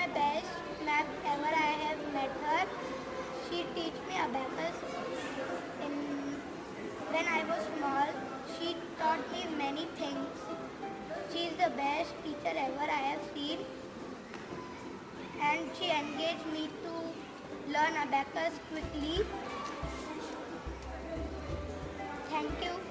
my best map ever I have met her. She teach me abacus. In, when I was small, she taught me many things. She is the best teacher ever I have seen. And she engaged me to learn abacus quickly. Thank you.